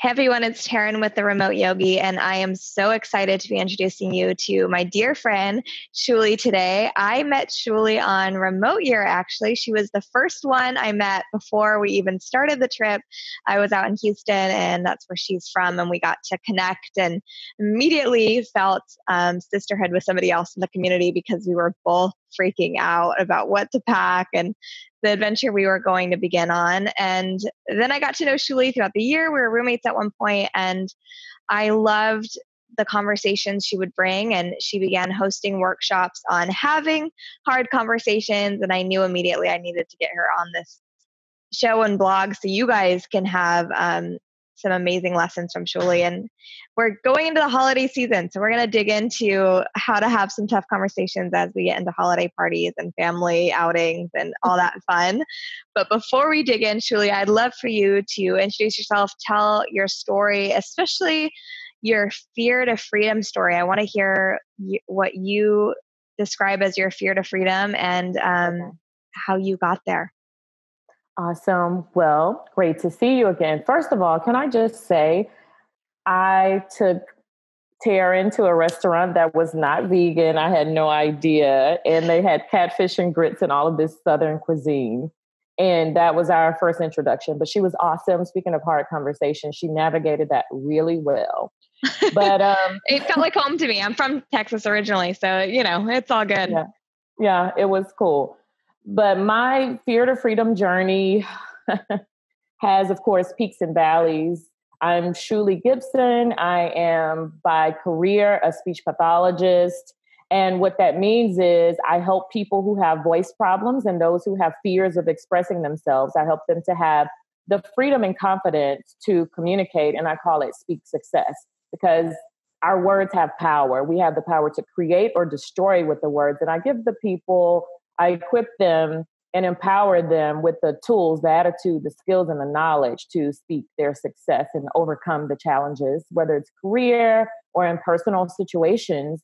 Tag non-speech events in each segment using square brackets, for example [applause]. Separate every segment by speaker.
Speaker 1: Hey everyone, it's Taryn with the Remote Yogi, and I am so excited to be introducing you to my dear friend Shulie today. I met Shulie on Remote Year actually. She was the first one I met before we even started the trip. I was out in Houston, and that's where she's from, and we got to connect and immediately felt um, sisterhood with somebody else in the community because we were both freaking out about what to pack and the adventure we were going to begin on. And then I got to know Shulie throughout the year. We were roommates at one point, and I loved the conversations she would bring. And she began hosting workshops on having hard conversations. And I knew immediately I needed to get her on this show and blog so you guys can have um, some amazing lessons from Shulie. And we're going into the holiday season. So we're going to dig into how to have some tough conversations as we get into holiday parties and family outings and all that [laughs] fun. But before we dig in, Shulie, I'd love for you to introduce yourself, tell your story, especially your fear to freedom story. I want to hear what you describe as your fear to freedom and um, how you got there.
Speaker 2: Awesome. Well, great to see you again. First of all, can I just say, I took Taryn to a restaurant that was not vegan. I had no idea. And they had catfish and grits and all of this Southern cuisine. And that was our first introduction. But she was awesome. Speaking of hard conversation, she navigated that really well. But um, [laughs]
Speaker 1: it felt like home to me. I'm from Texas originally. So, you know, it's all good.
Speaker 2: Yeah, yeah it was cool. But my fear to freedom journey [laughs] has, of course, peaks and valleys. I'm Shulie Gibson. I am by career a speech pathologist. And what that means is I help people who have voice problems and those who have fears of expressing themselves. I help them to have the freedom and confidence to communicate. And I call it speak success because our words have power. We have the power to create or destroy with the words. And I give the people I equip them and empower them with the tools, the attitude, the skills, and the knowledge to speak their success and overcome the challenges, whether it's career or in personal situations.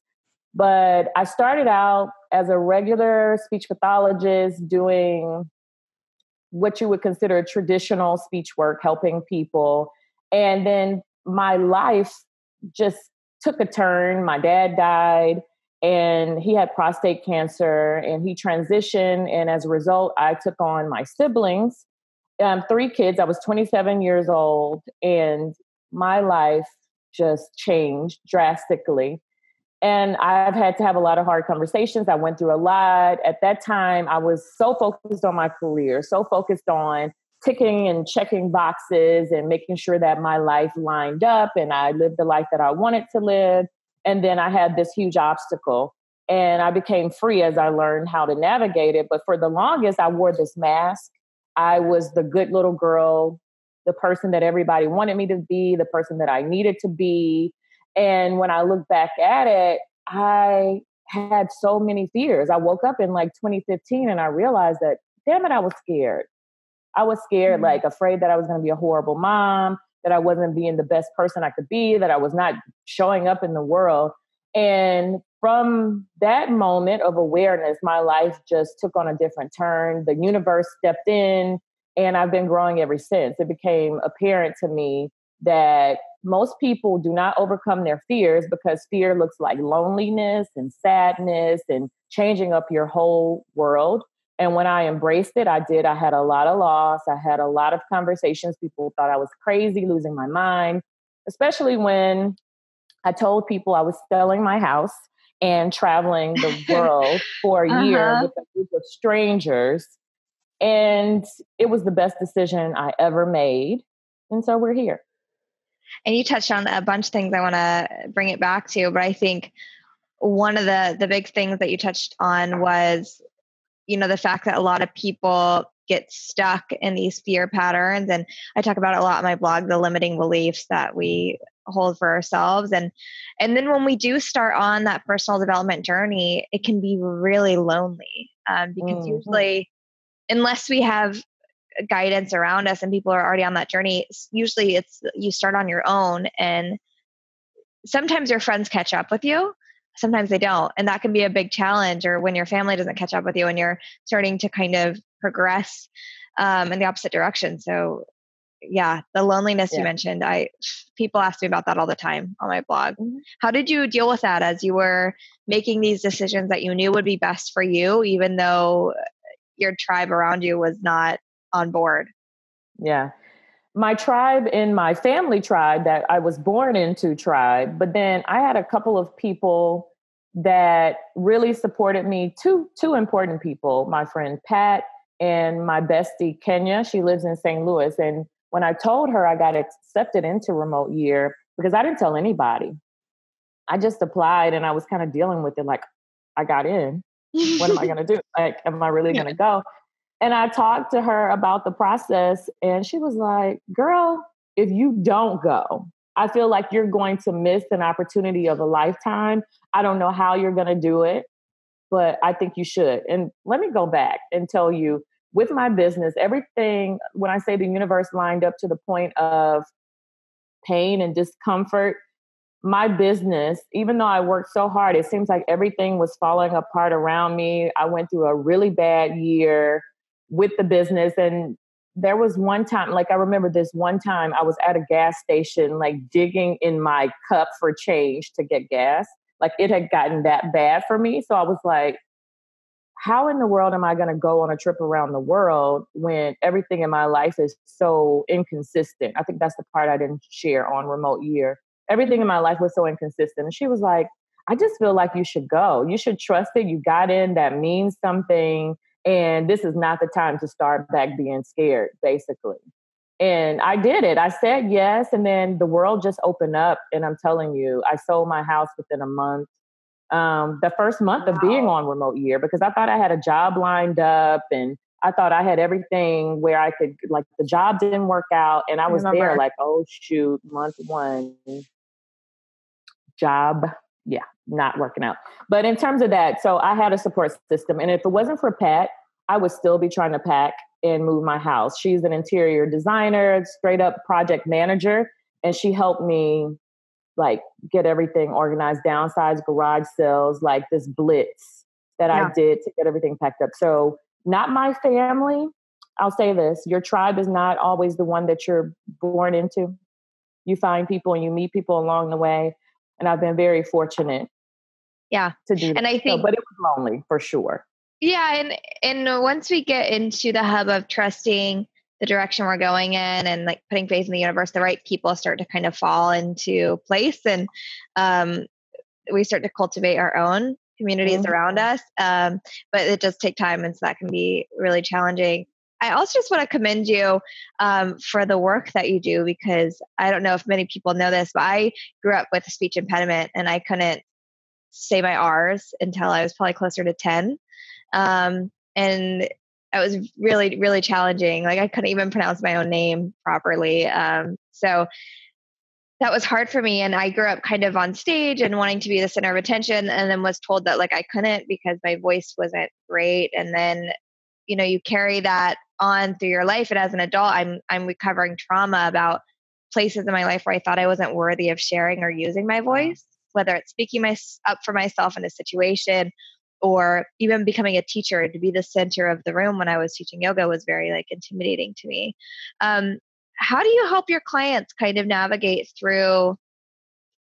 Speaker 2: But I started out as a regular speech pathologist doing what you would consider traditional speech work, helping people. And then my life just took a turn. My dad died and he had prostate cancer and he transitioned and as a result i took on my siblings um, three kids. I was 27 years old and my life just changed drastically. And i've had to have a lot of hard conversations. I went through a lot. At that time i was so focused on my career so focused on ticking and checking boxes and making sure that my life lined up and i lived the life that i wanted to live and then I had this huge obstacle and I became free as I learned how to navigate it. But for the longest, I wore this mask. I was the good little girl, the person that everybody wanted me to be, the person that I needed to be. And when I look back at it, I had so many fears. I woke up in like 2015 and I realized that, damn it, I was scared. I was scared, mm-hmm. like afraid that I was going to be a horrible mom, that I wasn't being the best person I could be, that I was not showing up in the world. And from that moment of awareness, my life just took on a different turn. The universe stepped in, and I've been growing ever since. It became apparent to me that most people do not overcome their fears because fear looks like loneliness and sadness and changing up your whole world. And when I embraced it, I did. I had a lot of loss. I had a lot of conversations. People thought I was crazy, losing my mind, especially when I told people I was selling my house and traveling the world [laughs] for a uh-huh. year with a group of strangers. And it was the best decision I ever made. And so we're here.
Speaker 1: And you touched on a bunch of things I want to bring it back to, but I think one of the the big things that you touched on was you know the fact that a lot of people get stuck in these fear patterns and i talk about it a lot in my blog the limiting beliefs that we hold for ourselves and and then when we do start on that personal development journey it can be really lonely um, because mm-hmm. usually unless we have guidance around us and people are already on that journey usually it's you start on your own and sometimes your friends catch up with you sometimes they don't and that can be a big challenge or when your family doesn't catch up with you and you're starting to kind of progress um, in the opposite direction so yeah, the loneliness yeah. you mentioned. I people ask me about that all the time on my blog. Mm-hmm. How did you deal with that as you were making these decisions that you knew would be best for you, even though your tribe around you was not on board?
Speaker 2: Yeah. My tribe in my family tribe that I was born into tribe, but then I had a couple of people that really supported me. Two two important people, my friend Pat and my bestie Kenya. She lives in St. Louis. And when I told her I got accepted into remote year, because I didn't tell anybody, I just applied and I was kind of dealing with it like, I got in. What am I [laughs] going to do? Like, am I really going to go? And I talked to her about the process, and she was like, Girl, if you don't go, I feel like you're going to miss an opportunity of a lifetime. I don't know how you're going to do it, but I think you should. And let me go back and tell you with my business, everything, when I say the universe lined up to the point of pain and discomfort, my business, even though I worked so hard, it seems like everything was falling apart around me. I went through a really bad year with the business. And there was one time, like I remember this one time I was at a gas station, like digging in my cup for change to get gas. Like it had gotten that bad for me. So I was like, how in the world am I going to go on a trip around the world when everything in my life is so inconsistent? I think that's the part I didn't share on remote year. Everything in my life was so inconsistent. And she was like, I just feel like you should go. You should trust it. You got in. That means something. And this is not the time to start back being scared, basically. And I did it. I said yes. And then the world just opened up. And I'm telling you, I sold my house within a month. Um, the first month wow. of being on remote year because I thought I had a job lined up and I thought I had everything where I could like the job didn't work out and I was I there like oh shoot month one job yeah not working out but in terms of that so I had a support system and if it wasn't for Pat I would still be trying to pack and move my house. She's an interior designer, straight up project manager, and she helped me like get everything organized, downsize garage sales, like this blitz that yeah. I did to get everything packed up. So, not my family. I'll say this your tribe is not always the one that you're born into. You find people and you meet people along the way. And I've been very fortunate.
Speaker 1: Yeah.
Speaker 2: To do
Speaker 1: and I think,
Speaker 2: so, but it was lonely for sure.
Speaker 1: Yeah, and and once we get into the hub of trusting the direction we're going in and like putting faith in the universe, the right people start to kind of fall into place, and um, we start to cultivate our own communities mm-hmm. around us. Um, but it does take time, and so that can be really challenging. I also just want to commend you um, for the work that you do because I don't know if many people know this, but I grew up with a speech impediment and I couldn't say my R's until I was probably closer to 10. Um, and it was really, really challenging. Like I couldn't even pronounce my own name properly. Um, so that was hard for me. And I grew up kind of on stage and wanting to be the center of attention, and then was told that like I couldn't because my voice wasn't great. And then, you know, you carry that on through your life. And as an adult, I'm I'm recovering trauma about places in my life where I thought I wasn't worthy of sharing or using my voice, whether it's speaking my, up for myself in a situation or even becoming a teacher to be the center of the room when I was teaching yoga was very like intimidating to me. Um, how do you help your clients kind of navigate through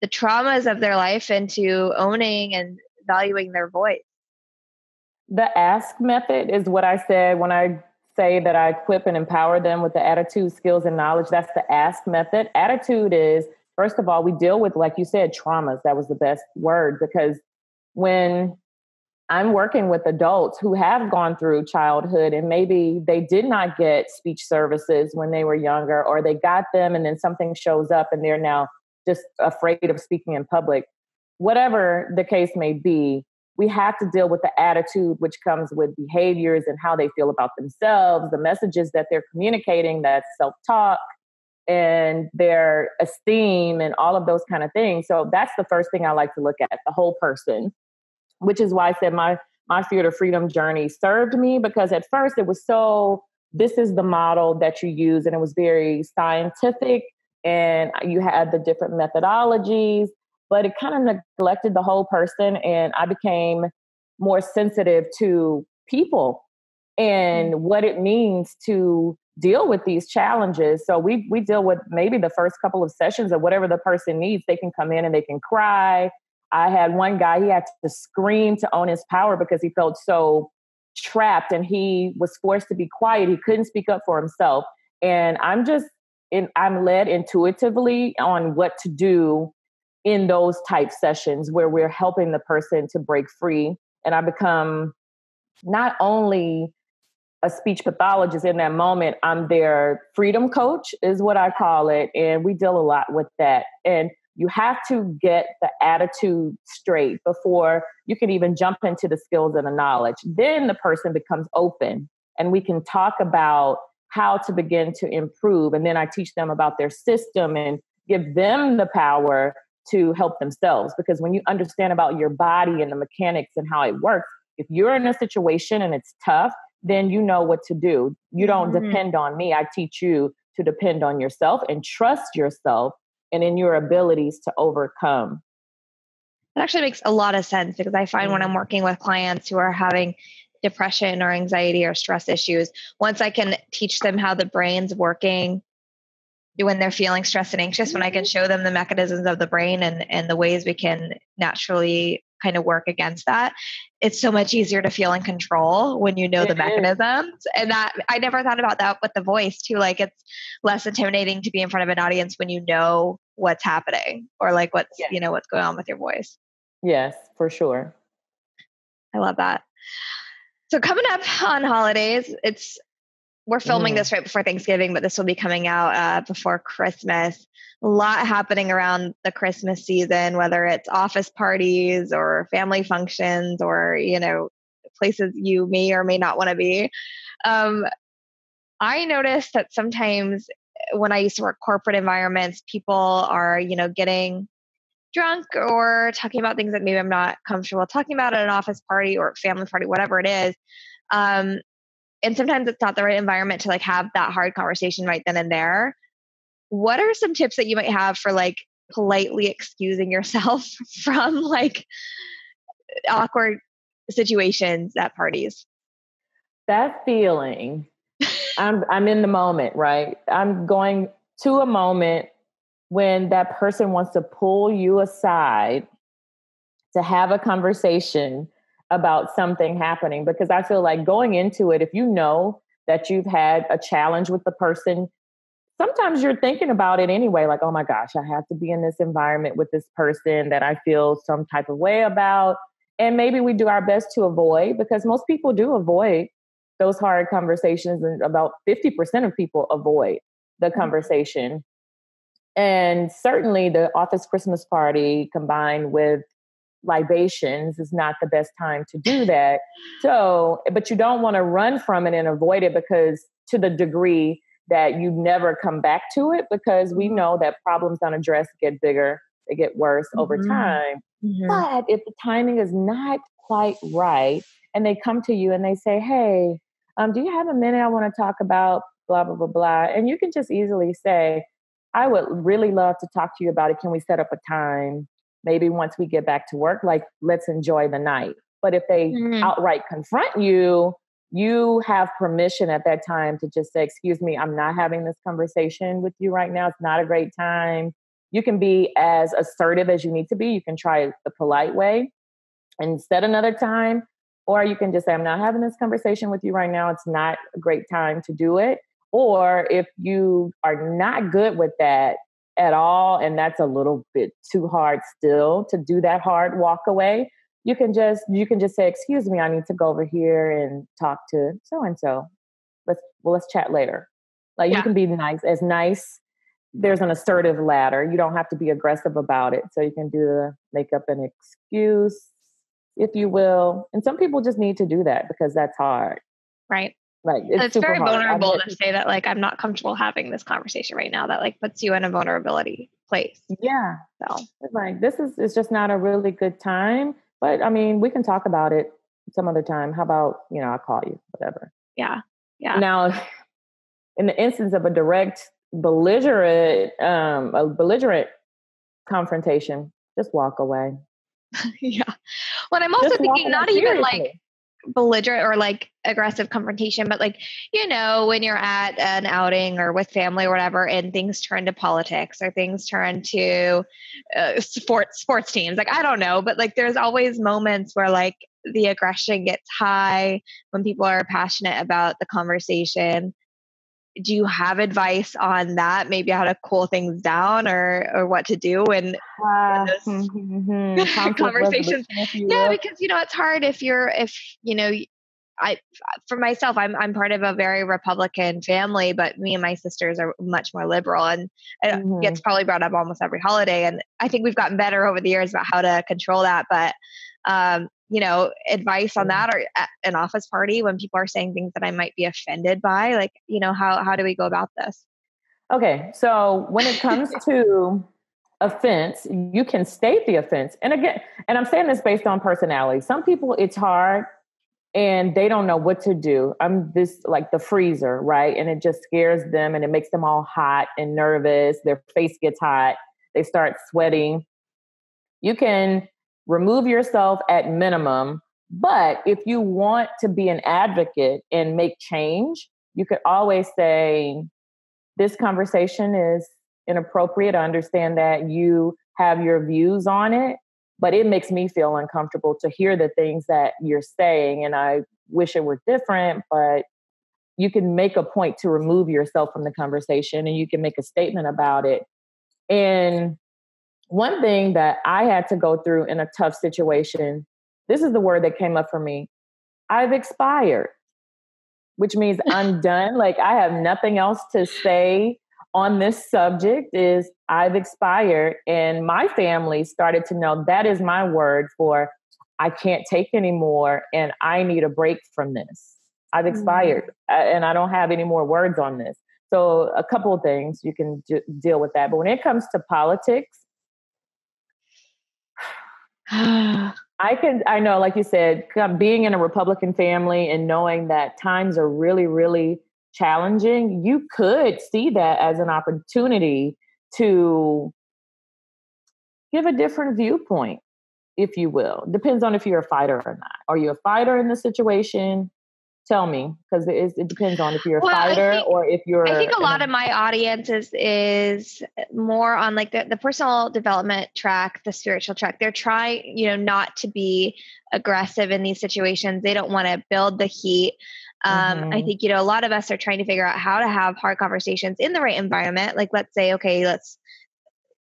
Speaker 1: the traumas of their life into owning and valuing their voice?
Speaker 2: The ask method is what I said when I say that I equip and empower them with the attitude, skills, and knowledge. That's the ask method. Attitude is, first of all, we deal with, like you said, traumas. That was the best word because when I'm working with adults who have gone through childhood and maybe they did not get speech services when they were younger, or they got them and then something shows up and they're now just afraid of speaking in public. Whatever the case may be, we have to deal with the attitude which comes with behaviors and how they feel about themselves, the messages that they're communicating, that self talk and their esteem and all of those kind of things. So that's the first thing I like to look at the whole person which is why I said my my fear to freedom journey served me because at first it was so this is the model that you use and it was very scientific and you had the different methodologies but it kind of neglected the whole person and i became more sensitive to people and mm. what it means to deal with these challenges. So we we deal with maybe the first couple of sessions of whatever the person needs. They can come in and they can cry. I had one guy, he had to scream to own his power because he felt so trapped and he was forced to be quiet. He couldn't speak up for himself. And I'm just in, I'm led intuitively on what to do in those type sessions where we're helping the person to break free. And I become not only a speech pathologist in that moment. I'm their freedom coach, is what I call it. And we deal a lot with that. And you have to get the attitude straight before you can even jump into the skills and the knowledge. Then the person becomes open and we can talk about how to begin to improve. And then I teach them about their system and give them the power to help themselves. Because when you understand about your body and the mechanics and how it works, if you're in a situation and it's tough, then you know what to do. You don't mm-hmm. depend on me. I teach you to depend on yourself and trust yourself and in your abilities to overcome.
Speaker 1: That actually makes a lot of sense because I find mm-hmm. when I'm working with clients who are having depression or anxiety or stress issues, once I can teach them how the brain's working when they're feeling stressed and anxious, when I can mm-hmm. show them the mechanisms of the brain and, and the ways we can naturally kind of work against that, it's so much easier to feel in control when you know it the mechanisms. Is. And that I never thought about that with the voice too. Like it's less intimidating to be in front of an audience when you know what's happening or like what's, yeah. you know, what's going on with your voice.
Speaker 2: Yes, for sure.
Speaker 1: I love that. So coming up on holidays, it's we're filming mm. this right before Thanksgiving, but this will be coming out uh, before Christmas. A lot happening around the Christmas season, whether it's office parties or family functions or, you know, places you may or may not want to be. Um, I noticed that sometimes when I used to work corporate environments, people are, you know, getting drunk or talking about things that maybe I'm not comfortable talking about at an office party or family party, whatever it is. Um, and sometimes it's not the right environment to like have that hard conversation right then and there. What are some tips that you might have for like politely excusing yourself [laughs] from like awkward situations at parties?
Speaker 2: That feeling i'm i'm in the moment right? I'm going to a moment when that person wants to pull you aside to have a conversation about something happening because I feel like going into it, if you know that you've had a challenge with the person, sometimes you're thinking about it anyway, like, oh my gosh, I have to be in this environment with this person that I feel some type of way about. And maybe we do our best to avoid because most people do avoid those hard conversations, and about 50% of people avoid the mm-hmm. conversation. And certainly the office Christmas party combined with libations is not the best time to do [laughs] that. So, but you don't want to run from it and avoid it because to the degree that you never come back to it because we know that problems unaddressed get bigger, they get worse mm-hmm. over time. Mm-hmm. But if the timing is not quite right and they come to you and they say, Hey, um, do you have a minute? I want to talk about blah, blah, blah, blah. And you can just easily say, I would really love to talk to you about it. Can we set up a time? Maybe once we get back to work, like let's enjoy the night. But if they mm-hmm. outright confront you, you have permission at that time to just say, Excuse me, I'm not having this conversation with you right now. It's not a great time. You can be as assertive as you need to be. You can try the polite way and set another time. Or you can just say, I'm not having this conversation with you right now. It's not a great time to do it. Or if you are not good with that, at all and that's a little bit too hard still to do that hard walk away. You can just you can just say excuse me i need to go over here and talk to so and so. Let's well let's chat later. Like yeah. you can be nice as nice there's an assertive ladder you don't have to be aggressive about it so you can do the make up an excuse if you will and some people just need to do that because that's hard.
Speaker 1: Right
Speaker 2: like
Speaker 1: it's, it's very hard. vulnerable to say that like I'm not comfortable having this conversation right now. That like puts you in a vulnerability place.
Speaker 2: Yeah. So like this is it's just not a really good time. But I mean, we can talk about it some other time. How about, you know, I'll call you, whatever.
Speaker 1: Yeah. Yeah.
Speaker 2: Now, in the instance of a direct belligerent, um, a belligerent confrontation, just walk away. [laughs]
Speaker 1: yeah. Well, I'm also just thinking not even like belligerent or like aggressive confrontation, but like, you know, when you're at an outing or with family or whatever, and things turn to politics or things turn to uh, sports sports teams. Like, I don't know, but like, there's always moments where like the aggression gets high when people are passionate about the conversation do you have advice on that maybe how to cool things down or or what to do in, uh, mm-hmm. [laughs] conversations yeah because you know it's hard if you're if you know I, for myself, I'm I'm part of a very Republican family, but me and my sisters are much more liberal, and it mm-hmm. gets probably brought up almost every holiday. And I think we've gotten better over the years about how to control that. But um, you know, advice on that or at an office party when people are saying things that I might be offended by? Like, you know, how, how do we go about this?
Speaker 2: Okay. So when it [laughs] comes to offense, you can state the offense. And again, and I'm saying this based on personality. Some people it's hard and they don't know what to do. I'm this like the freezer, right? And it just scares them and it makes them all hot and nervous. Their face gets hot. They start sweating. You can remove yourself at minimum. But if you want to be an advocate and make change, you could always say, This conversation is inappropriate. I understand that you have your views on it, but it makes me feel uncomfortable to hear the things that you're saying. And I wish it were different, but you can make a point to remove yourself from the conversation and you can make a statement about it. And one thing that I had to go through in a tough situation, this is the word that came up for me. I've expired, which means [laughs] I'm done. Like I have nothing else to say on this subject is I've expired and my family started to know that is my word for I can't take anymore and I need a break from this. I've expired mm-hmm. and I don't have any more words on this. So a couple of things you can d- deal with that. But when it comes to politics, [sighs] I can, I know, like you said, being in a Republican family and knowing that times are really, really challenging, you could see that as an opportunity to give a different viewpoint, if you will. Depends on if you're a fighter or not. Are you a fighter in the situation? Tell me because it, it, depends on if you're a well, fighter think, or if you're
Speaker 1: i think a lot of my audience is is more on like the, the personal development track the spiritual track they're trying you know not to be aggressive in these situations they don't want to build the heat um, mm-hmm. i think you know a lot of us are trying to figure out how to have hard conversations in the right environment like let's say okay let's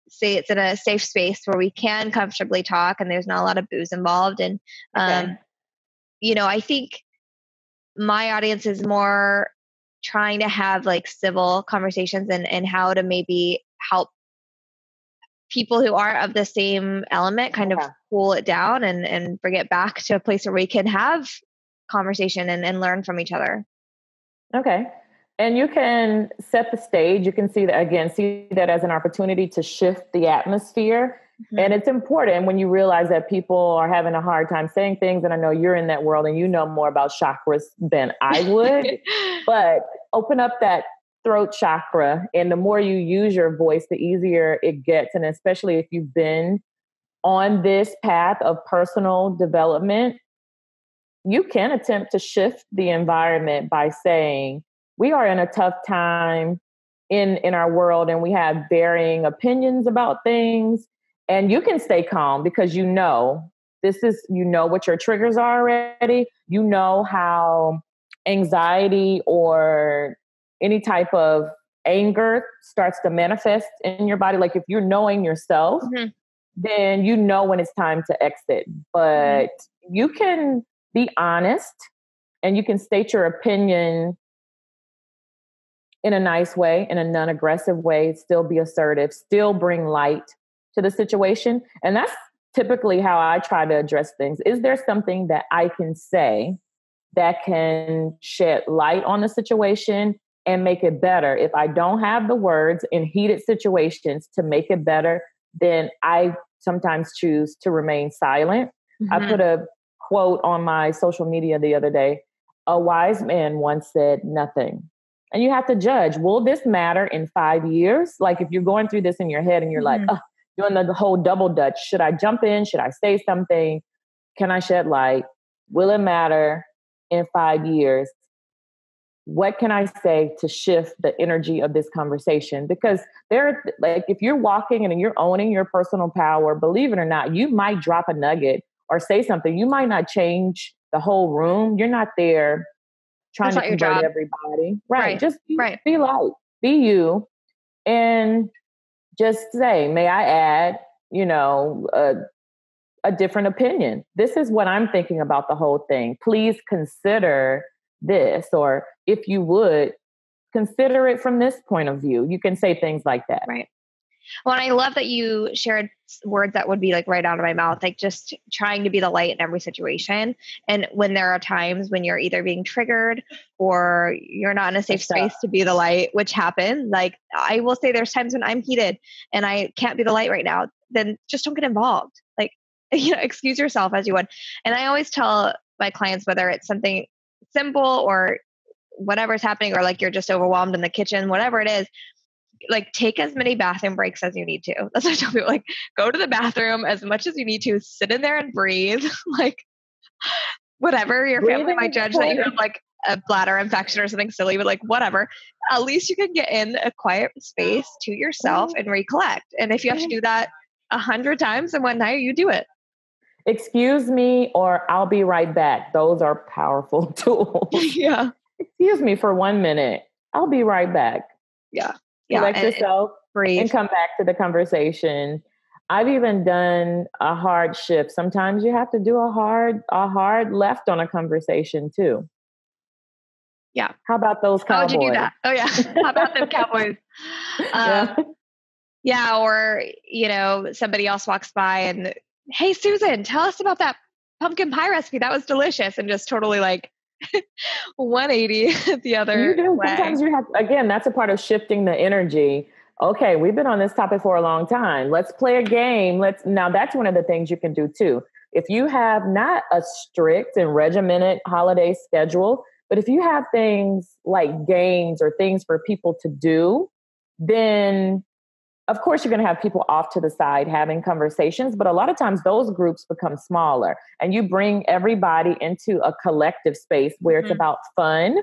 Speaker 1: say it's in a safe space where we can comfortably talk and there's not a lot of booze involved and um, okay. you know i think my audience is more trying to have like civil conversations and and how to maybe help people who are of the same element kind yeah. of cool it down and and bring it back to a place where we can have conversation and, and learn from each other.
Speaker 2: Okay. And you can set the stage. You can see that again see that as an opportunity to shift the atmosphere Mm-hmm. And it's important when you realize that people are having a hard time saying things. And I know you're in that world and you know more about chakras than I would, [laughs] but open up that throat chakra. And the more you use your voice, the easier it gets. And especially if you've been on this path of personal development, you can attempt to shift the environment by saying, We are in a tough time in, in our world and we have varying opinions about things and you can stay calm because you know this is you know what your triggers are already you know how anxiety or any type of anger starts to manifest in your body like if you're knowing yourself mm-hmm. then you know when it's time to exit mm-hmm. but mm-hmm. you can be honest and you can state your opinion in a nice way in a non-aggressive way still be assertive still bring light to the situation. And that's typically how I try to address things. Is there something that I can say that can shed light on the situation and make it better? If I don't have the words in heated situations to make it better, then I sometimes choose to remain silent. Mm-hmm. I put a quote on my social media the other day. A wise man once said, Nothing. And you have to judge will this matter in five years? Like if you're going through this in your head and you're mm-hmm. like, oh, doing the whole double dutch. Should I jump in? Should I say something? Can I shed light? Will it matter? in five years, what can I say to shift the energy of this conversation? Because there, like, if you're walking and you're owning your personal power, believe it or not, you might drop a nugget or say something. You might not change the whole room. You're not there trying That's to convert everybody. Right. right. Just be, right. be light, be you, and just say, may I add, you know, a, a different opinion. This is what I'm thinking about the whole thing. Please consider this, or if you would, consider it from this point of view. You can say things like that.
Speaker 1: Right. Well, and I love that you shared words that would be like right out of my mouth, like just trying to be the light in every situation. And when there are times when you're either being triggered or you're not in a safe space to be the light, which happen, like I will say there's times when I'm heated and I can't be the light right now, then just don't get involved. Like, [laughs] you know, excuse yourself as you would. And I always tell my clients whether it's something simple or whatever's happening or like you're just overwhelmed in the kitchen, whatever it is, like take as many bathroom breaks as you need to. That's what I tell people. Like go to the bathroom as much as you need to, sit in there and breathe. [laughs] like whatever your Breathing family might judge that you have like a bladder infection or something silly, but like whatever. At least you can get in a quiet space to yourself mm-hmm. and recollect. And if you have to mm-hmm. do that a hundred times in one night, you do it.
Speaker 2: Excuse me, or I'll be right back. Those are powerful [laughs] tools. [laughs]
Speaker 1: yeah.
Speaker 2: Excuse me for one minute. I'll be right back.
Speaker 1: Yeah
Speaker 2: yeah, collect and, yourself breathe. and come back to the conversation. I've even done a hard shift. Sometimes you have to do a hard a hard left on a conversation too.
Speaker 1: Yeah.
Speaker 2: How about those cowboys?
Speaker 1: How would you do that? Oh yeah. [laughs] How about them cowboys? yeah. Um, yeah, or you know, somebody else walks by and hey Susan, tell us about that pumpkin pie recipe. That was delicious. And just totally like [laughs] 180 [laughs] the other
Speaker 2: you do. way. Sometimes you have again, that's a part of shifting the energy. Okay, we've been on this topic for a long time. Let's play a game. Let's now that's one of the things you can do too. If you have not a strict and regimented holiday schedule, but if you have things like games or things for people to do, then of course you're going to have people off to the side having conversations but a lot of times those groups become smaller and you bring everybody into a collective space where mm-hmm. it's about fun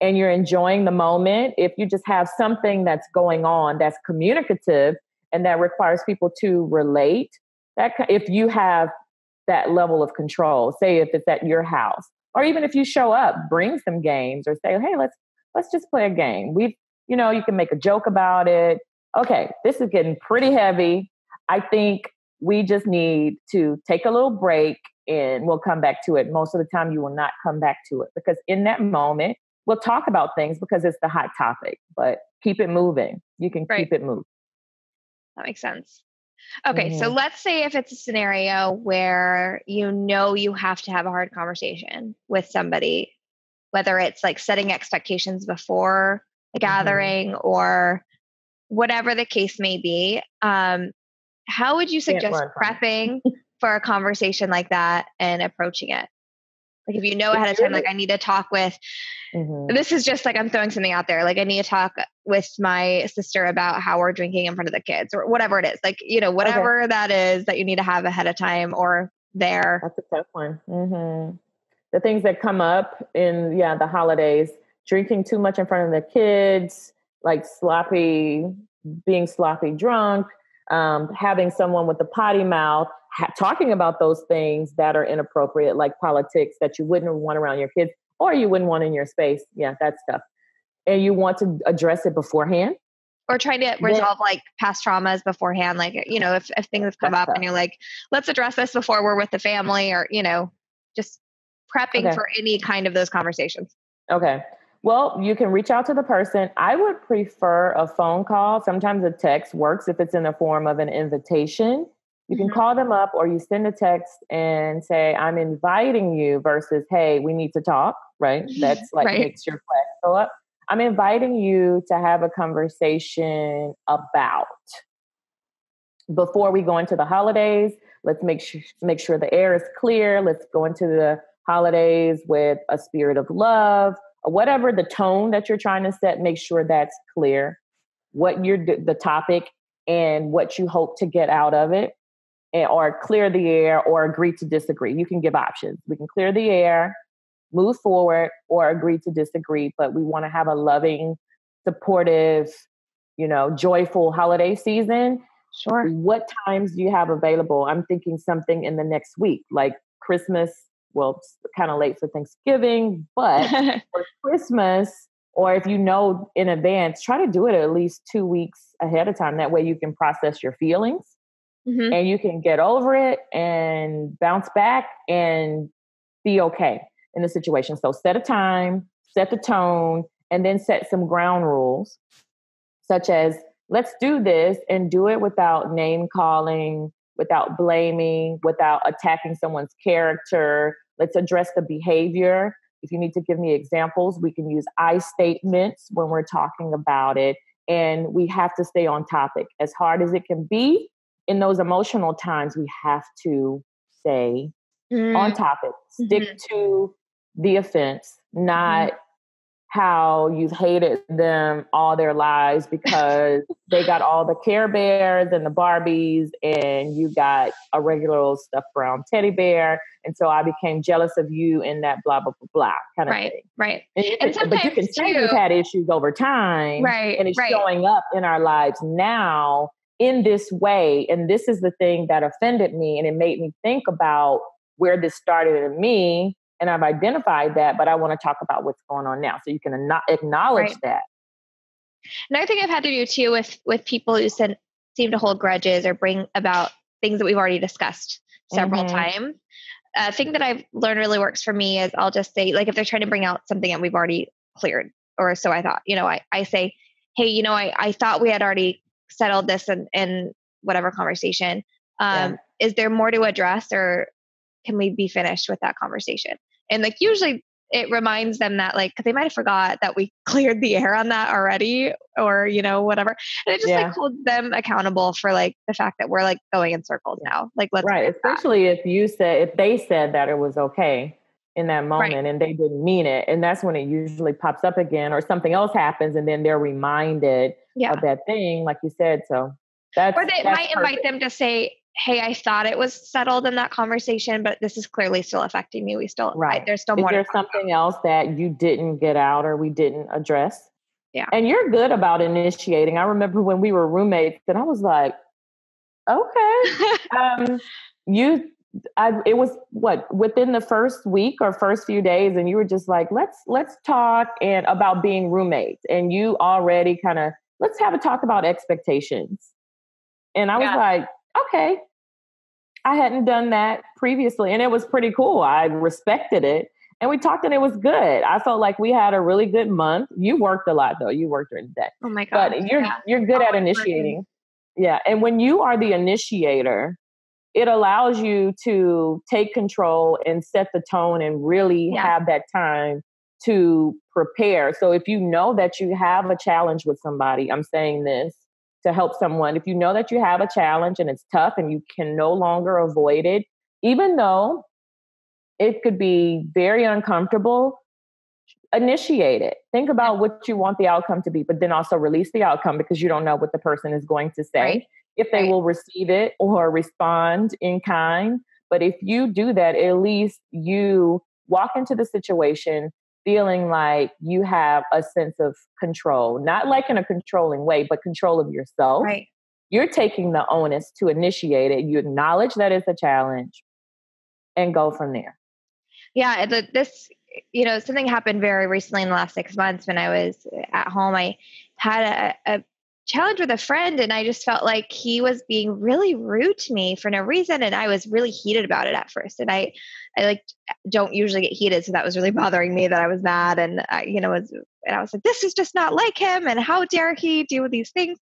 Speaker 2: and you're enjoying the moment if you just have something that's going on that's communicative and that requires people to relate that if you have that level of control say if it's at your house or even if you show up bring some games or say hey let's let's just play a game we've you know you can make a joke about it okay, this is getting pretty heavy. I think we just need to take a little break and we'll come back to it. Most of the time, you will not come back to it because in that moment, we'll talk about things because it's the hot topic, but keep it moving. You can right. keep it moving.
Speaker 1: That makes sense. Okay, mm-hmm. so let's say if it's a scenario where you know you have to have a hard conversation with somebody, whether it's like setting expectations before a mm-hmm. gathering mm-hmm. or whatever the case may be. Um, how would you suggest prepping [laughs] for a conversation like that and approaching it? Like if you know ahead of time, like I need to talk with, mm-hmm. this is just like I'm throwing something out there. Like I need to talk with my sister about how we're drinking in front of the kids or whatever it is. Like, you know, whatever okay. that is that you need to have ahead of time or there.
Speaker 2: That's a tough one. Mm-hmm. The things that come up in, yeah, the holidays, drinking too much in front of the kids, like sloppy, being sloppy drunk, um, having someone with a potty mouth, ha- talking about those things that are inappropriate, like politics that you wouldn't want around your kids or you wouldn't want in your space. Yeah, that stuff. And you want to address it beforehand.
Speaker 1: Or trying to resolve like past traumas beforehand. Like, you know, if, if things have come up tough. and you're like, let's address this before we're with the family or, you know, just prepping okay. for any kind of those conversations.
Speaker 2: Okay. Well, you can reach out to the person. I would prefer a phone call. Sometimes a text works if it's in the form of an invitation. You can mm-hmm. call them up or you send a text and say, I'm inviting you versus, hey, we need to talk, right? That's [laughs] like right. makes your flag go up. I'm inviting you to have a conversation about before we go into the holidays. Let's make sure make sure the air is clear. Let's go into the holidays with a spirit of love whatever the tone that you're trying to set, make sure that's clear. What you're the topic and what you hope to get out of it, and, or clear the air or agree to disagree. You can give options. We can clear the air. move forward or agree to disagree, but we want to have a loving, supportive, you know, joyful holiday season.
Speaker 1: Sure.
Speaker 2: What times do you have available? I'm thinking something in the next week, like Christmas. Well, it's kind of late for Thanksgiving, but [laughs] for Christmas, or if you know in advance, try to do it at least two weeks ahead of time. That way you can process your feelings mm-hmm. and you can get over it and bounce back and be okay in the situation. So set a time, set the tone, and then set some ground rules, such as let's do this and do it without name calling, without blaming, without attacking someone's character. Let's address the behavior. If you need to give me examples, we can use I statements when we're talking about it. And we have to stay on topic. As hard as it can be, in those emotional times, we have to stay mm. on topic, stick mm-hmm. to the offense, not mm-hmm. How you've hated them all their lives because they got all the Care Bears and the Barbies, and you got a regular old stuffed brown teddy bear. And so I became jealous of you in that blah, blah, blah, blah kind of
Speaker 1: right,
Speaker 2: thing.
Speaker 1: Right,
Speaker 2: right. And, and but you can say we've had issues over time.
Speaker 1: Right.
Speaker 2: And it's
Speaker 1: right.
Speaker 2: showing up in our lives now in this way. And this is the thing that offended me. And it made me think about where this started in me and I've identified that, but I want to talk about what's going on now. So you can acknowledge right. that.
Speaker 1: Another thing I've had to do too with with people who send, seem to hold grudges or bring about things that we've already discussed several mm-hmm. times. A thing that I've learned really works for me is I'll just say, like, if they're trying to bring out something that we've already cleared, or so I thought, you know, I, I say, hey, you know, I, I thought we had already settled this in, in whatever conversation. Um, yeah. Is there more to address, or can we be finished with that conversation? And like usually it reminds them that like they might have forgot that we [laughs] cleared the air on that already or you know whatever and it just yeah. like holds them accountable for like the fact that we're like going in circles now like let's
Speaker 2: right especially that. if you said if they said that it was okay in that moment right. and they didn't mean it and that's when it usually pops up again or something else happens and then they're reminded yeah. of that thing like you said so that's
Speaker 1: or they might perfect. invite them to say hey, I thought it was settled in that conversation, but this is clearly still affecting me. We still, right. There's still
Speaker 2: is
Speaker 1: more.
Speaker 2: Is there something else that you didn't get out or we didn't address?
Speaker 1: Yeah.
Speaker 2: And you're good about initiating. I remember when we were roommates and I was like, okay. [laughs] um, you, I, it was what within the first week or first few days, and you were just like, let's let's talk and about being roommates, and you already kind of let's have a talk about expectations. And I was yeah. like, okay. I hadn't done that previously, and it was pretty cool. I respected it. And we talked, and it was good. I felt like we had a really good month. You worked a lot, though. You worked during the day.
Speaker 1: Oh my god!
Speaker 2: But you're yeah. you're good at initiating. Yeah, and when you are the initiator, it allows you to take control and set the tone, and really yeah. have that time to prepare. So if you know that you have a challenge with somebody, I'm saying this to help someone. If you know that you have a challenge and it's tough and you can no longer avoid it, even though it could be very uncomfortable, initiate it. Think about what you want the outcome to be, but then also release the outcome because you don't know what the person is going to say, right. if they right. will receive it or respond in kind. But if you do that, at least you walk into the situation feeling like you have a sense of control, not like in a controlling way, but control of yourself.
Speaker 1: Right.
Speaker 2: You're taking the onus to initiate it. You acknowledge that it's a challenge and go from there.
Speaker 1: Yeah, the, this, you know, something happened very recently in the last six months when I was uh, at home. I had a, a challenge with a friend and I just felt like he was being really rude to me for no reason and I was really heated about it at first and I I like don't usually get heated so that was really [laughs] bothering me that I was mad and I, you know was and I was like this is just not like him and how dare he do these things?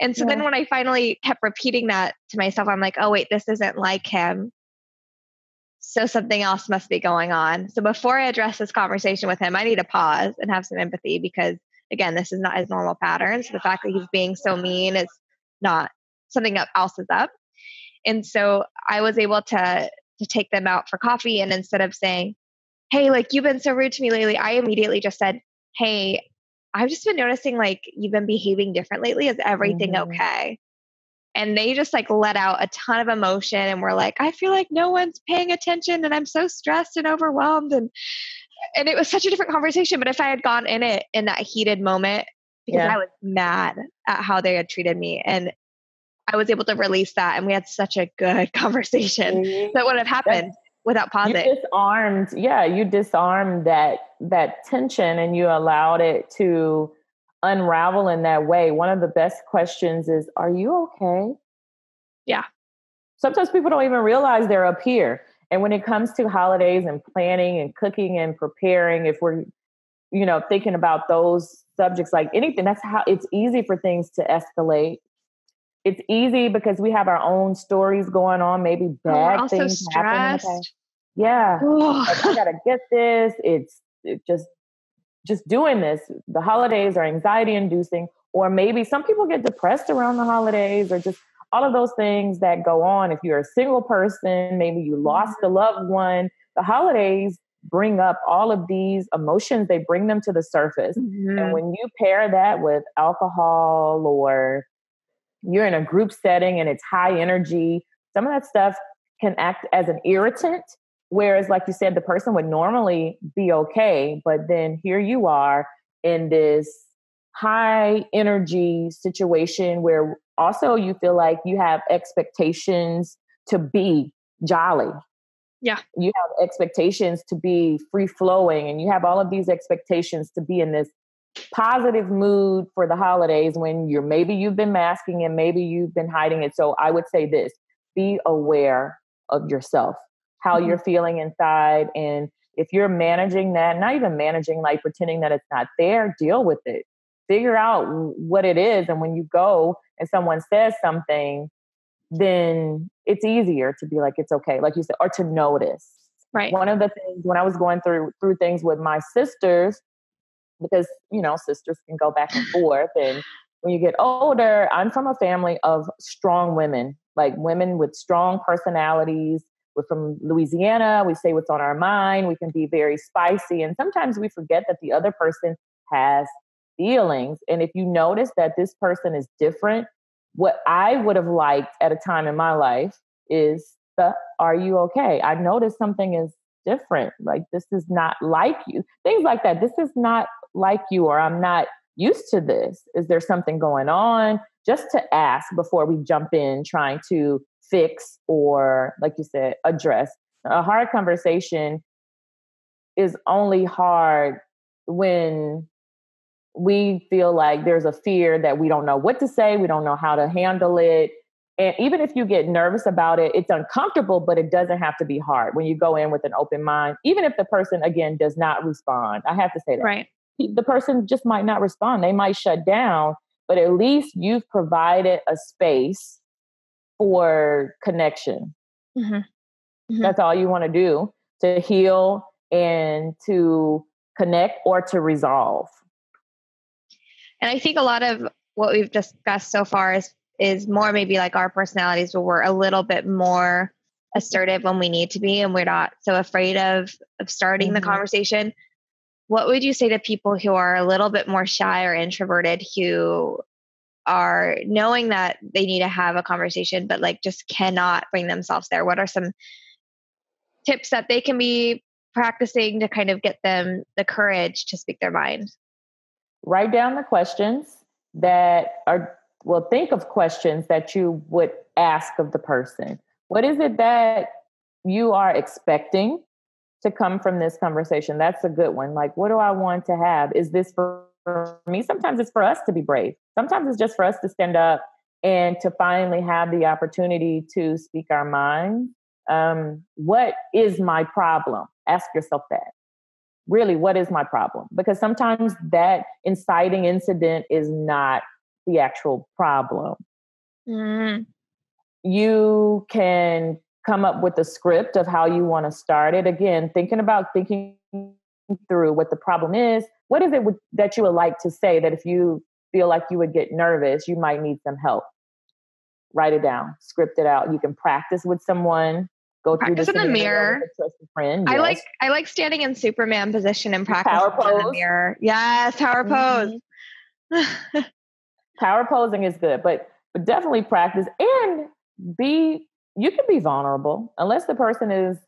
Speaker 1: And so yeah. then when I finally kept repeating that to myself I'm like oh wait this isn't like him. So something else must be going on. So before I address this conversation with him I need to pause and have some empathy because again, this is not his normal pattern. So the fact that he's being so mean is not something else is up. And so I was able to to take them out for coffee and instead of saying, Hey, like you've been so rude to me lately, I immediately just said, Hey, I've just been noticing like you've been behaving different lately. Is everything mm-hmm. okay? And they just like let out a ton of emotion and were like, I feel like no one's paying attention and I'm so stressed and overwhelmed. And and it was such a different conversation. But if I had gone in it in that heated moment, because yeah. I was mad at how they had treated me, and I was able to release that, and we had such a good [laughs] conversation mm-hmm. that would have happened That's, without pausing.
Speaker 2: You disarmed, yeah, you disarmed that that tension, and you allowed it to unravel in that way. One of the best questions is, "Are you okay?"
Speaker 1: Yeah.
Speaker 2: Sometimes people don't even realize they're up here. And when it comes to holidays and planning and cooking and preparing, if we're, you know, thinking about those subjects like anything, that's how it's easy for things to escalate. It's easy because we have our own stories going on, maybe oh, bad oh, things happen. Yeah. like, I gotta [laughs] get this. It's it just just doing this. The holidays are anxiety inducing, or maybe some people get depressed around the holidays or just all of those things that go on. If you're a single person, maybe you lost a loved one, the holidays bring up all of these emotions, they bring them to the surface. Mm-hmm. And when you pair that with alcohol or you're in a group setting and it's high energy, some of that stuff can act as an irritant. Whereas, like you said, the person would normally be okay, but then here you are in this high energy situation where also you feel like you have expectations to be jolly.
Speaker 1: Yeah.
Speaker 2: You have expectations to be free flowing and you have all of these expectations to be in this positive mood for the holidays when you're maybe you've been masking and maybe you've been hiding it. So I would say this, be aware of yourself, how mm-hmm. you're feeling inside and if you're managing that, not even managing like pretending that it's not there, deal with it figure out what it is. And when you go and someone says something, then it's easier to be like, it's okay, like you said, or to notice.
Speaker 1: Right.
Speaker 2: One of the things when I was going through through things with my sisters, because you know, sisters can go back and forth. And when you get older, I'm from a family of strong women, like women with strong personalities. We're from Louisiana. We say what's on our mind. We can be very spicy. And sometimes we forget that the other person has feelings. And if you notice that this person is different, what I would have liked at a time in my life is the are you okay? I noticed something is different. Like this is not like you. Things like that. This is not like you, or I'm not used to this. Is there something going on? Just to ask before we jump in trying to fix or, like you said, address. A hard conversation is only hard when we feel like there's a fear that we don't know what to say, we don't know how to handle it. And even if you get nervous about it, it's uncomfortable, but it doesn't have to be hard when you go in with an open mind, even if the person, again, does not respond. I have to say that.
Speaker 1: Right.
Speaker 2: The person just might not respond, they might shut down, but at least you've provided a space for connection. Mm-hmm. Mm-hmm. That's all you want to do to heal and to connect or to resolve.
Speaker 1: And I think a lot of what we've discussed so far is is more maybe like our personalities where we're a little bit more assertive when we need to be and we're not so afraid of of starting mm-hmm. the conversation. What would you say to people who are a little bit more shy or introverted who are knowing that they need to have a conversation but like just cannot bring themselves there? What are some tips that they can be practicing to kind of get them the courage to speak their mind?
Speaker 2: Write down the questions that are well think of questions that you would ask of the person. What is it that you are expecting to come from this conversation? That's a good one. Like what do i want to have? Is this for me? Sometimes it's for us to be brave. Sometimes it's just for us to stand up and to finally have the opportunity to speak our mind um, what is my problem? Ask yourself that really what is my problem? Because sometimes that inciting incident is not the actual problem. Mm. you can come up with a script of how you want to start it. Again thinking about thinking through what the problem is what is it would that you would like to say that if you feel like you would get nervous you might need some help? Write it down script it out. You can practice with someone
Speaker 1: go practice in the mirror. Friend, yes. I like I like standing in Superman position and practice in the mirror. Yes, power mm-hmm.
Speaker 2: pose. [laughs] power posing is good, but but definitely practice and be you can be vulnerable unless the person is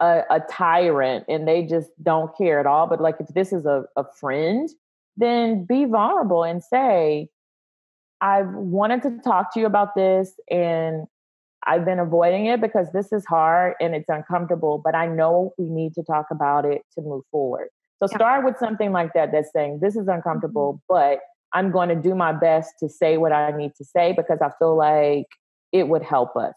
Speaker 2: a, a, tyrant and they just don't care at all. But like if this is a, a friend, then be vulnerable and say, I've wanted to talk to you about this and I've been avoiding it because this is hard and it's uncomfortable, but I know we need to talk about it to move forward. So start with something like that that's saying, This is uncomfortable, mm-hmm. but I'm going to do my best to say what I need to say because I feel like it would help us.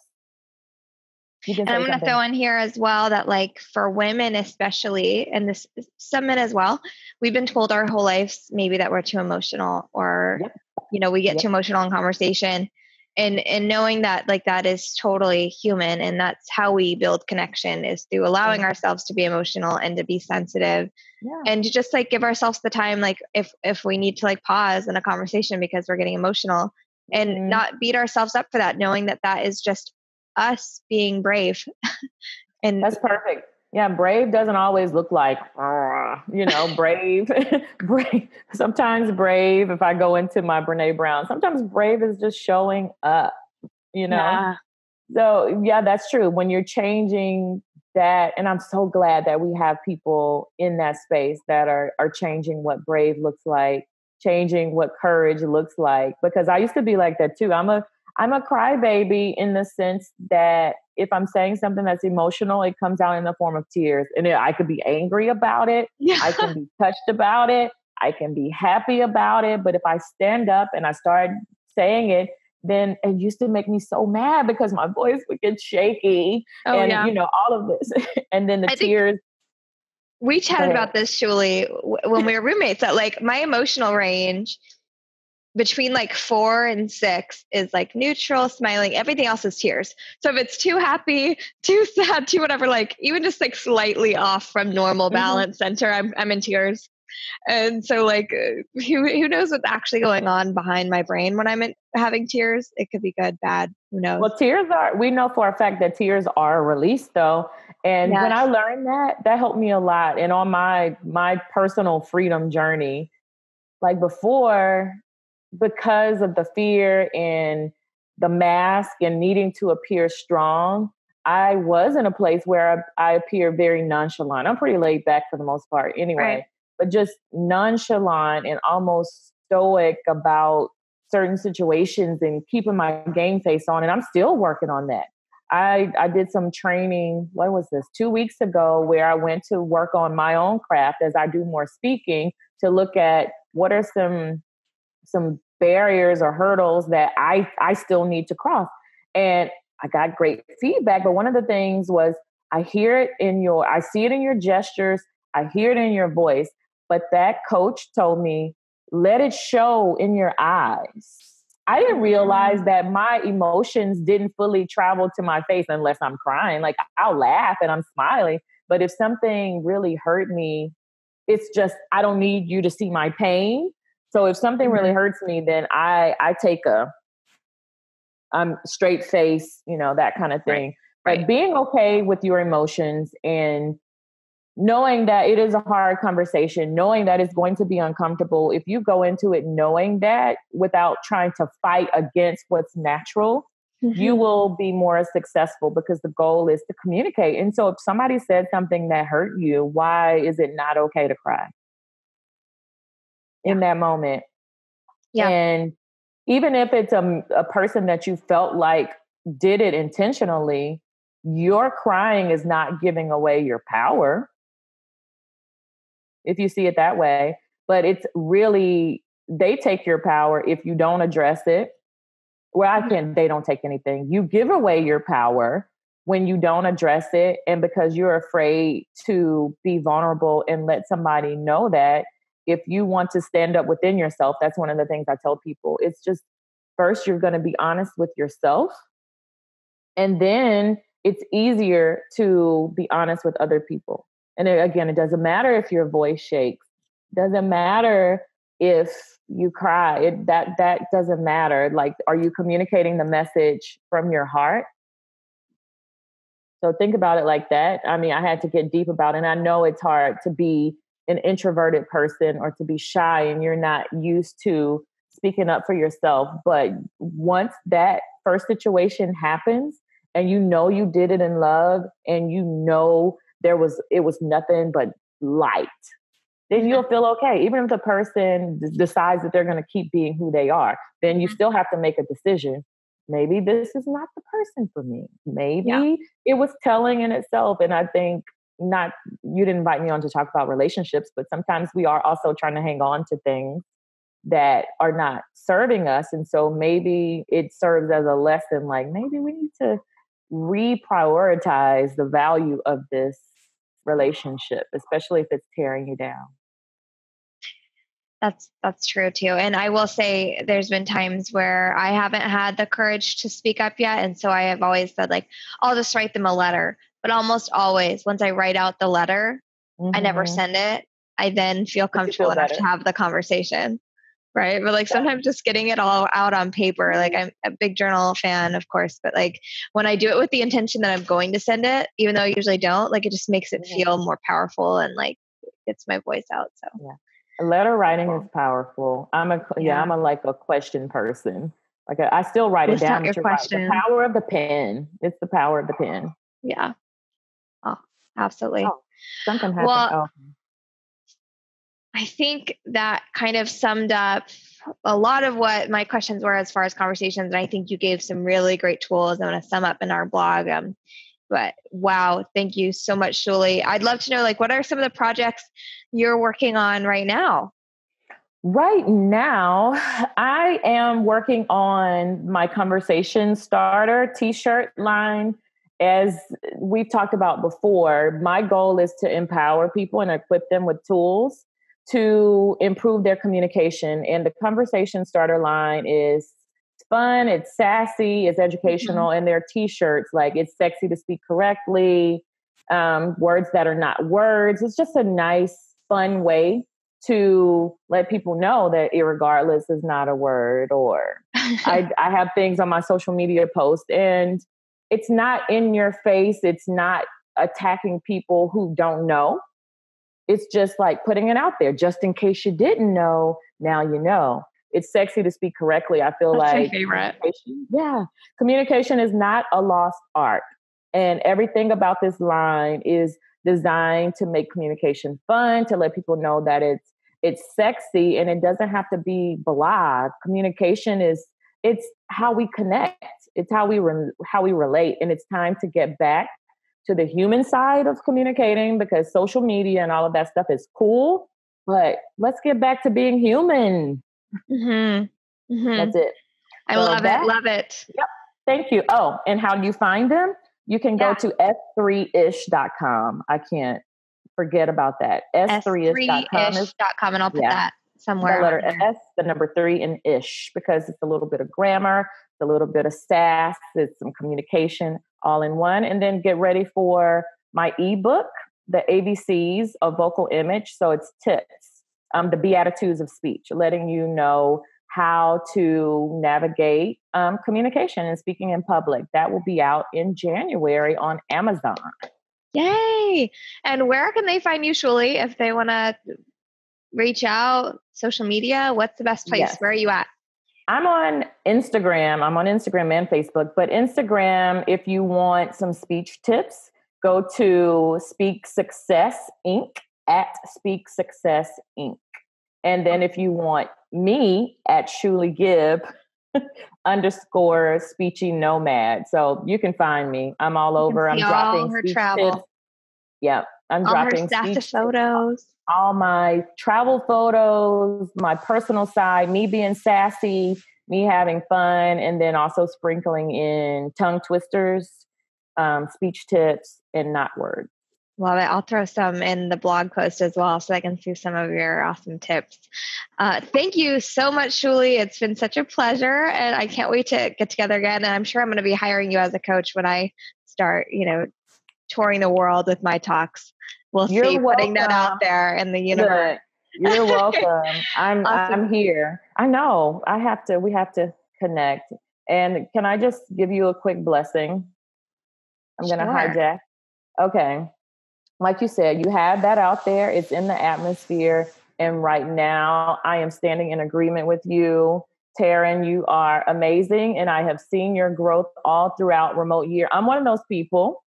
Speaker 1: And I'm going to throw in here as well that, like, for women, especially, and this some men as well, we've been told our whole lives maybe that we're too emotional or, yep. you know, we get yep. too emotional in conversation. And, and knowing that like that is totally human and that's how we build connection is through allowing ourselves to be emotional and to be sensitive yeah. and to just like give ourselves the time like if if we need to like pause in a conversation because we're getting emotional and mm-hmm. not beat ourselves up for that knowing that that is just us being brave. [laughs]
Speaker 2: and that's perfect. Yeah, brave doesn't always look like, you know, brave. [laughs] [laughs] brave. Sometimes brave, if I go into my Brene Brown, sometimes brave is just showing up, you know? Yeah. So, yeah, that's true. When you're changing that, and I'm so glad that we have people in that space that are, are changing what brave looks like, changing what courage looks like. Because I used to be like that too. I'm a I'm a crybaby in the sense that if I'm saying something that's emotional, it comes out in the form of tears. And I could be angry about it. Yeah. I can be touched about it. I can be happy about it. But if I stand up and I start saying it, then it used to make me so mad because my [laughs] voice would get shaky oh, and yeah. you know all of this [laughs] and then the I tears
Speaker 1: we chatted about this Shulie when we were roommates that like my emotional range between like four and six is like neutral, smiling. Everything else is tears. So if it's too happy, too [laughs] sad, too whatever, like even just like slightly off from normal mm-hmm. balance mm-hmm. center, I'm I'm in tears. And so like uh, who who knows what's actually going on behind my brain when I'm in, having tears? It could be good, bad. Who knows?
Speaker 2: Well, tears are. We know for a fact that tears are released though. And yes. when I learned that, that helped me a lot. And on my my personal freedom journey, like before because of the fear and the mask and needing to appear strong, I was in a place where I, I appear very nonchalant. I'm pretty laid back for the most part anyway, right. but just nonchalant and almost stoic about certain situations and keeping my game face on. And I'm still working on that. I, I did some training, what was this, two weeks ago, where I went to work on my own craft as I do more speaking to look at what are some some barriers or hurdles that I I still need to cross. And I got great feedback, but one of the things was I hear it in your I see it in your gestures, I hear it in your voice, but that coach told me let it show in your eyes. I didn't realize mm. that my emotions didn't fully travel to my face unless I'm crying. Like I'll laugh and I'm smiling, but if something really hurt me, it's just I don't need you to see my pain. So if something really mm-hmm. hurts me, then I I take a I'm straight face, you know, that kind of thing. Right. But being okay with your emotions and knowing that it is a hard conversation, knowing that it's going to be uncomfortable, if you go into it knowing that without trying to fight against what's natural, mm-hmm. you will be more successful because the goal is to communicate. And so if somebody said something that hurt you, why is it not okay to cry? In that moment. Yeah. And even if it's a, a person that you felt like did it intentionally, your crying is not giving away your power. If you see it that way, but it's really, they take your power if you don't address it. Well, I mm-hmm. can, they don't take anything. You give away your power when you don't address it. And because you're afraid to be vulnerable and let somebody know that, if you want to stand up within yourself, that's one of the things I tell people. It's just first, you're going to be honest with yourself. And then it's easier to be honest with other people. And again, it doesn't matter if your voice shakes. Doesn't matter if you cry. It, that that doesn't matter. Like, are you communicating the message from your heart? So think about it like that. I mean, I had to get deep about it. And I know it's hard to be an introverted person or to be shy and you're not used to speaking up for yourself. But once that first situation happens and you know you did it in love and you know there was it was nothing but light then you'll feel okay even if the person d- decides that they're going to keep being who they are then you mm-hmm. still have to make a decision maybe this is not the person for me maybe yeah. it was telling in itself and i think not you didn't invite me on to talk about relationships but sometimes we are also trying to hang on to things that are not serving us and so maybe it serves as a lesson like maybe we need to reprioritize the value of this relationship especially if it's tearing you down.
Speaker 1: That's that's true too and i will say there's been times where i haven't had the courage to speak up yet and so i have always said like i'll just write them a letter but almost always once i write out the letter mm-hmm. i never mm-hmm. send it i then feel comfortable feel enough to have the conversation right but like sometimes just getting it all out on paper like i'm a big journal fan of course but like when i do it with the intention that i'm going to send it even though i usually don't like it just makes it mm-hmm. feel more powerful and like gets my voice out so
Speaker 2: yeah Letter writing is powerful. I'm a yeah, yeah I'm a like a question person. Like I still write it down.
Speaker 1: Your question.
Speaker 2: The power of the pen. It's the power of the pen.
Speaker 1: Yeah. Absolutely. Oh,
Speaker 2: something happened. Well, oh.
Speaker 1: I think that kind of summed up a lot of what my questions were as far as conversations. And I think you gave some really great tools. I'm going to sum up in our blog. Um, but wow, thank you so much, Shulie. I'd love to know, like, what are some of the projects you're working on right now?
Speaker 2: Right now, I am working on my conversation starter t shirt line. As we've talked about before, my goal is to empower people and equip them with tools to improve their communication. And the conversation starter line is fun, it's sassy, it's educational, mm-hmm. and they're t-shirts like it's sexy to speak correctly, um, words that are not words. It's just a nice, fun way to let people know that irregardless is not a word or [laughs] I, I have things on my social media post and it's not in your face it's not attacking people who don't know it's just like putting it out there just in case you didn't know now you know it's sexy to speak correctly. I feel
Speaker 1: That's
Speaker 2: like. Communication, yeah, communication is not a lost art, and everything about this line is designed to make communication fun, to let people know that it's it's sexy and it doesn't have to be blah. Communication is it's how we connect. It's how we re- how we relate, and it's time to get back to the human side of communicating because social media and all of that stuff is cool, but let's get back to being human. Mm-hmm. Mm-hmm. That's it.
Speaker 1: I so love that, it. Love it.
Speaker 2: Yep. Thank you. Oh, and how do you find them? You can yeah. go to s3ish.com. I can't forget about that.
Speaker 1: S3ish.com. S3ish.com, and I'll put yeah. that somewhere.
Speaker 2: The letter S, the number three, and ish, because it's a little bit of grammar, it's a little bit of sass, it's some communication all in one. And then get ready for my ebook, The ABCs of Vocal Image. So it's tips um, the Beatitudes of Speech, letting you know how to navigate um, communication and speaking in public. That will be out in January on Amazon.
Speaker 1: Yay! And where can they find you, Shulie, if they want to reach out? Social media? What's the best place? Yes. Where are you at?
Speaker 2: I'm on Instagram. I'm on Instagram and Facebook, but Instagram, if you want some speech tips, go to Speak Success Inc at Speak Success Inc. And then if you want me at Shulie Gibb [laughs] underscore speechy nomad. So you can find me. I'm all over. I'm dropping
Speaker 1: her travel. Tips.
Speaker 2: Yeah. I'm
Speaker 1: all
Speaker 2: dropping
Speaker 1: her photos.
Speaker 2: All my travel photos, my personal side, me being sassy, me having fun, and then also sprinkling in tongue twisters, um, speech tips, and not words.
Speaker 1: Love it. I'll throw some in the blog post as well so I can see some of your awesome tips. Uh, thank you so much, Shulie. It's been such a pleasure, and I can't wait to get together again. And I'm sure I'm going to be hiring you as a coach when I start, you know, touring the world with my talks. We'll You're see, welcome. putting that out there in the universe.
Speaker 2: You're [laughs] welcome. I'm awesome. I'm here. I know. I have to. We have to connect. And can I just give you a quick blessing? I'm sure. going to hijack. Okay like you said, you have that out there, it's in the atmosphere. And right now, I am standing in agreement with you. Taryn, you are amazing. And I have seen your growth all throughout remote year. I'm one of those people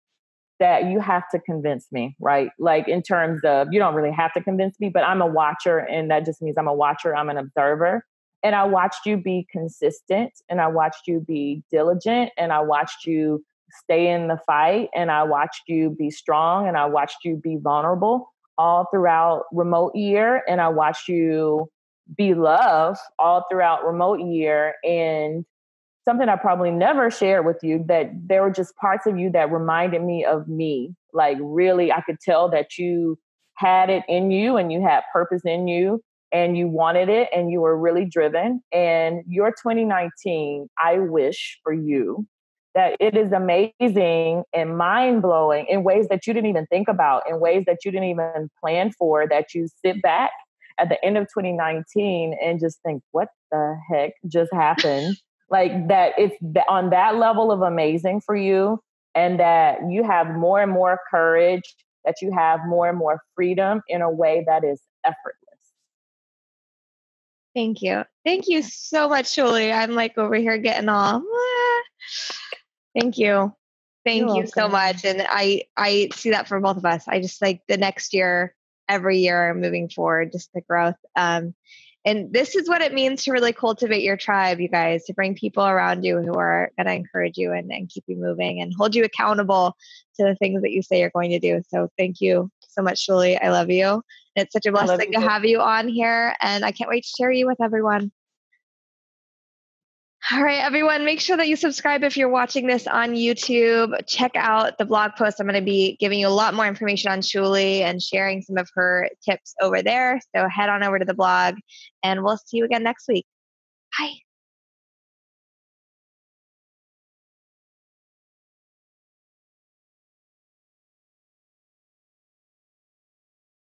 Speaker 2: that you have to convince me, right? Like in terms of you don't really have to convince me, but I'm a watcher, and that just means I'm a watcher. I'm an observer, and I watched you be consistent, and I watched you be diligent, and I watched you stay in the fight, and I watched you be strong, and I watched you be vulnerable all throughout remote year, and I watched you be love all throughout remote year and something I probably never shared with you that there were just parts of you that reminded me of me. Like, really, I could tell that you had it in you and you had purpose in you and you wanted it and you were really driven. And your 2019, I wish for you that it is amazing and mind blowing in ways that you didn't even think about, in ways that you didn't even plan for, that you sit back at the end of 2019 and just think, what the heck just happened? Like that it's on that level of amazing for you and that you have more and more courage that you have more and more freedom in a way that is effortless.
Speaker 1: Thank you. Thank you so much Shulie. I'm like over here getting all ah. thank you. Thank You're you welcome. so much and i i see that for both of us. I just like the next year every year moving forward just the growth. Um and this is what it means to really cultivate your tribe, you guys, to bring people around you who are going to encourage you and, and keep you moving and hold you accountable to the things that you say you're going to do. So thank you so much, Shulie. I love you. And it's such a blessing to have you on here. And I can't wait to share you with everyone. All right, everyone, make sure that you subscribe if you're watching this on YouTube. Check out the blog post. I'm going to be giving you a lot more information on Shulie and sharing some of her tips over there. So head on over to the blog and we'll see you again next week. Bye.